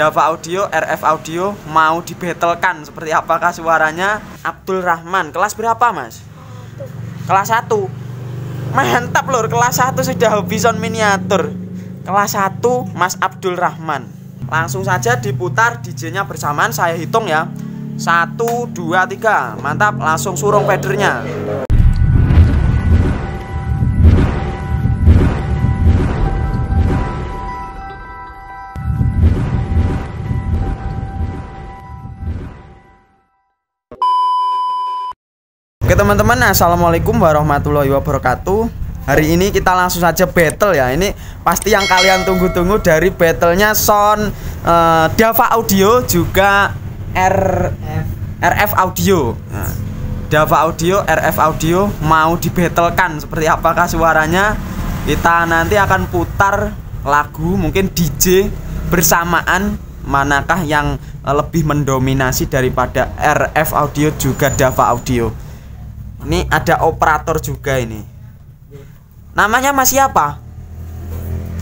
Dava Audio, RF Audio mau dibetelkan seperti apakah suaranya? Abdul Rahman. Kelas berapa mas? Kelas 1 Mantap lur. Kelas 1 sudah hobi sound miniatur. Kelas 1 Mas Abdul Rahman. Langsung saja diputar DJ-nya bersamaan. Saya hitung ya. 1, 2, 3 Mantap. Langsung surung federnya Oke teman-teman, assalamualaikum warahmatullahi wabarakatuh. Hari ini kita langsung saja battle ya. Ini pasti yang kalian tunggu-tunggu dari battlenya Sound uh, Dava Audio juga RF, RF Audio. Nah, Dava Audio, RF Audio mau dibattlekan seperti apakah suaranya? Kita nanti akan putar lagu mungkin DJ bersamaan manakah yang eh, lebih mendominasi daripada RF Audio juga Dava Audio. Ini ada operator juga ini. Namanya Mas siapa?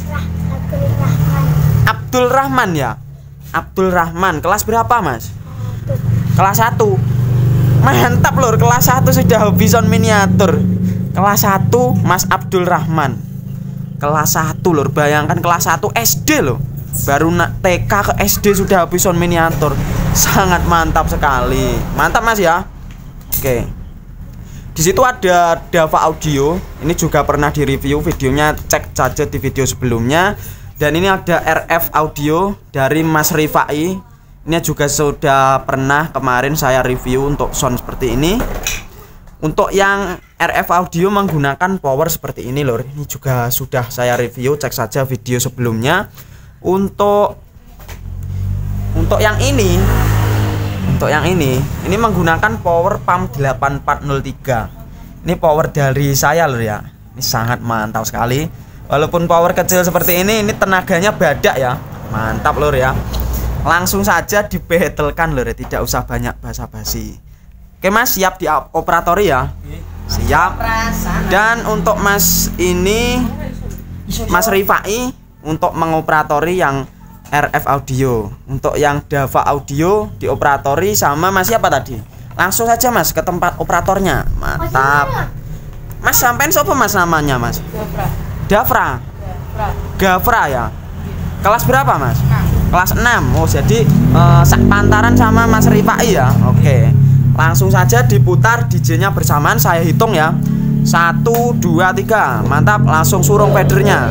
Abdul Rahman Abdul Rahman ya. Abdul Rahman. Kelas berapa, Mas? Kelas 1. Mantap lur, kelas 1 sudah hobi sound miniatur. Kelas 1 Mas Abdul Rahman. Kelas 1 lur, bayangkan kelas 1 SD loh. Baru nak TK ke SD sudah hobi sound miniatur. Sangat mantap sekali. Mantap Mas ya. Oke. Di situ ada Dava Audio. Ini juga pernah direview videonya, cek saja di video sebelumnya. Dan ini ada RF Audio dari Mas Rifai. Ini juga sudah pernah kemarin saya review untuk sound seperti ini. Untuk yang RF Audio menggunakan power seperti ini loh. Ini juga sudah saya review, cek saja video sebelumnya. Untuk untuk yang ini untuk yang ini ini menggunakan power pump 8403 ini power dari saya loh ya. Ini sangat mantap sekali. Walaupun power kecil seperti ini ini tenaganya badak ya. Mantap lor ya. Langsung saja dibetelkan lor ya tidak usah banyak basa-basi. Oke mas siap di operatori ya? Siap. Dan untuk mas ini mas Rifai untuk mengoperatori yang RF audio. Untuk yang Dava audio dioperatori sama Mas siapa tadi? Langsung saja Mas ke tempat operatornya. Mantap. Mas sampein siapa Mas namanya Mas? Dafra Gafra. Ya? Kelas berapa Mas? Kelas 6 oh jadi eh, sak pantaran sama Mas Rifai ya? Oke. Langsung saja diputar DJ-nya bersamaan. Saya hitung ya. Satu dua tiga. Mantap. Langsung surung federnya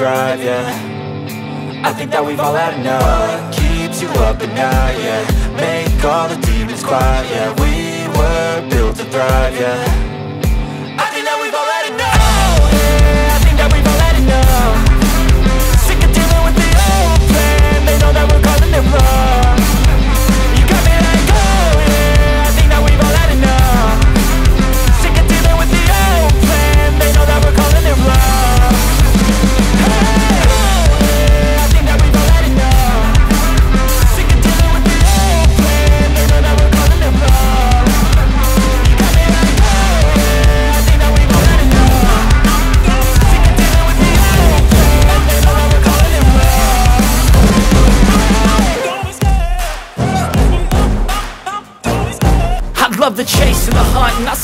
yeah I think that we've all had enough What keeps you up at night, yeah Make all the demons quiet, yeah We were built to thrive, yeah I think that we've all had enough. Yeah, I think that we've all had enough. Sick of dealing with the old plan. They know that we're calling.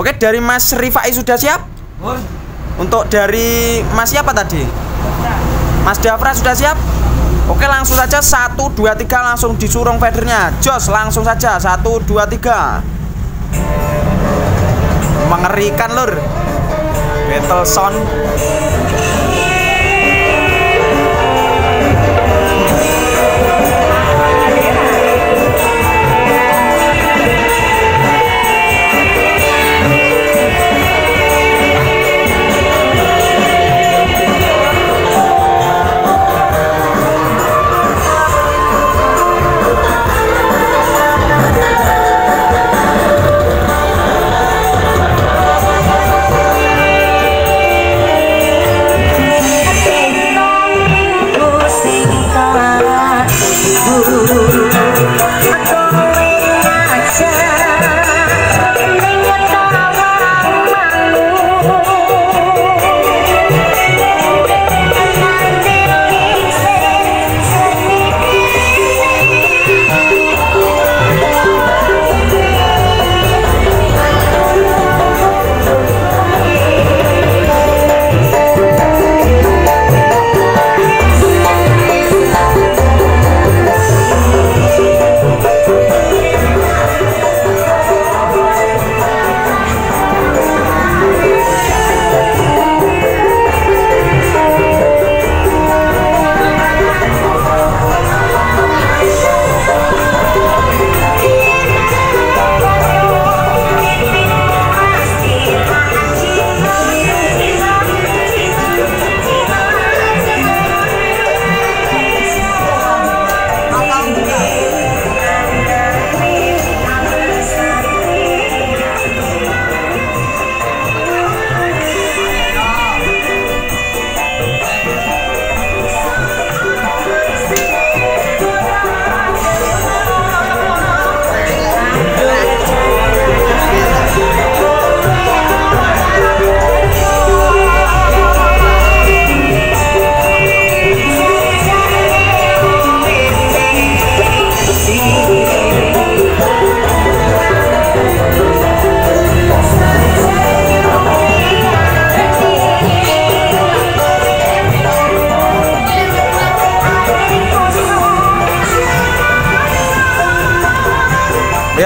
Oke, dari Mas Rifai sudah siap? Untuk dari Mas siapa tadi? Mas Dafra sudah siap? Oke, langsung saja 1 2 3 langsung disurung feedernya. Jos, langsung saja 1 2 3. Mengerikan, Lur. Battle sound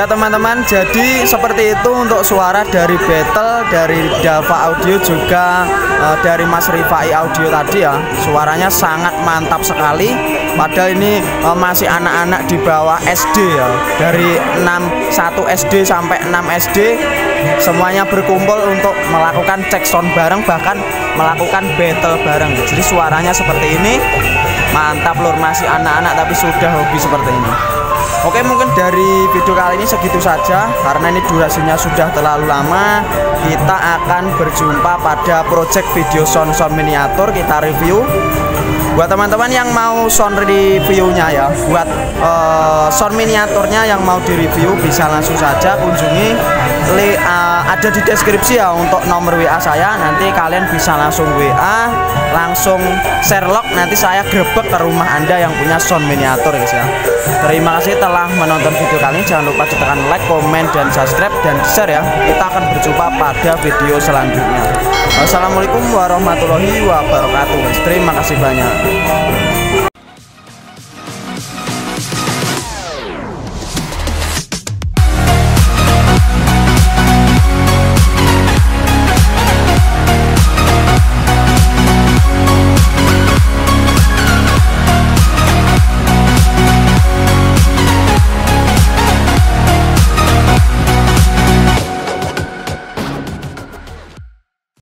Ya teman-teman, jadi seperti itu untuk suara dari battle dari Dava Audio juga eh, dari Mas Rifai Audio tadi ya. Suaranya sangat mantap sekali. Padahal ini eh, masih anak-anak di bawah SD ya. Dari 6 1 SD sampai 6 SD semuanya berkumpul untuk melakukan cek sound bareng bahkan melakukan battle bareng. Jadi suaranya seperti ini. Mantap lur masih anak-anak tapi sudah hobi seperti ini. Oke mungkin dari video kali ini segitu saja. Karena ini durasinya sudah terlalu lama kita akan berjumpa pada project video sound sound miniatur. Kita review. Buat teman-teman yang mau sound reviewnya ya buat eh, sound miniaturnya yang mau direview bisa langsung saja kunjungi li, uh, ada di deskripsi ya untuk nomor WA saya. Nanti kalian bisa langsung WA langsung Sherlock. Nanti saya grebek ke rumah anda yang punya sound miniatur guys ya. Terima kasih telah menonton video kali ini. Jangan lupa ditekan like comment dan subscribe dan share ya. Kita akan berjumpa pada video selanjutnya. Wassalamualaikum warahmatullahi wabarakatuh terima kasih banyak